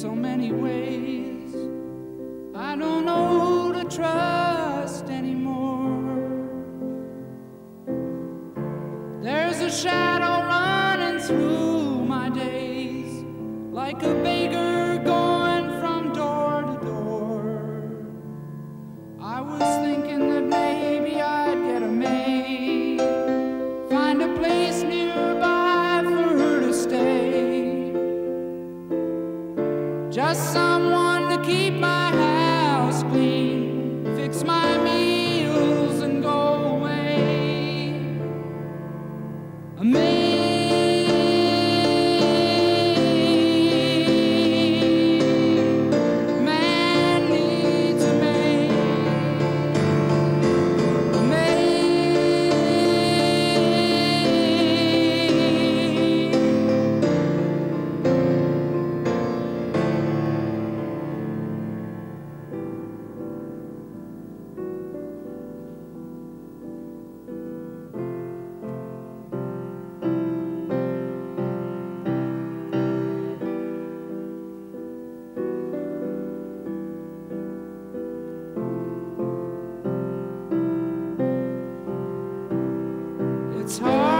so many ways. I don't know to trust anymore. There's a shadow running through my days like a baby. Amazing. it's hard.